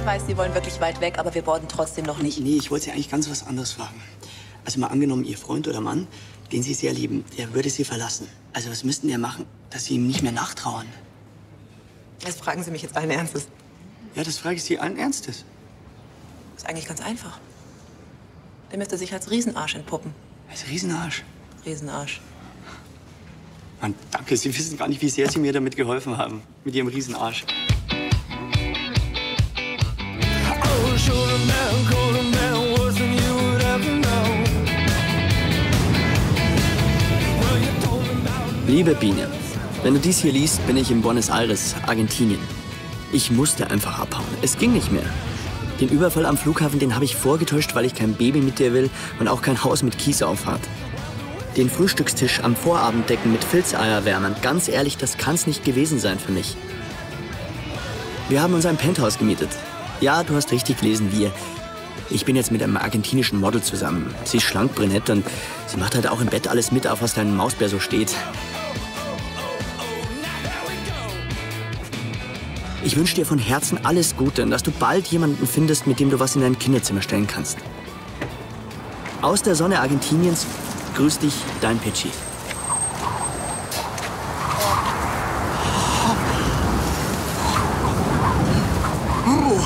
Ich weiß, Sie wollen wirklich weit weg, aber wir borden trotzdem noch nicht. Nee, ich wollte Sie eigentlich ganz was anderes fragen. Also mal angenommen, Ihr Freund oder Mann, den Sie sehr lieben, der würde Sie verlassen. Also was müssten der machen, dass Sie ihm nicht mehr nachtrauern? Das fragen Sie mich jetzt allen Ernstes. Ja, das frage ich Sie allen Ernstes. Ist eigentlich ganz einfach. Der müsste sich als Riesenarsch entpuppen. Als Riesenarsch? Riesenarsch. Mann, danke. Sie wissen gar nicht, wie sehr Sie mir damit geholfen haben. Mit Ihrem Riesenarsch. Liebe Biene, wenn du dies hier liest, bin ich in Buenos Aires, Argentinien. Ich musste einfach abhauen. Es ging nicht mehr. Den Überfall am Flughafen, den habe ich vorgetäuscht, weil ich kein Baby mit dir will und auch kein Haus mit Kiesauffahrt. Den Frühstückstisch am Vorabenddecken mit Filzeierwärmern, ganz ehrlich, das kann's nicht gewesen sein für mich. Wir haben uns ein Penthouse gemietet. Ja, du hast richtig gelesen, wir. Ich bin jetzt mit einem argentinischen Model zusammen. Sie ist schlank, brünett und sie macht halt auch im Bett alles mit, auf was dein Mausbär so steht. Ich wünsche dir von Herzen alles Gute und dass du bald jemanden findest, mit dem du was in dein Kinderzimmer stellen kannst. Aus der Sonne Argentiniens, grüß dich, dein Pitschi. Oh.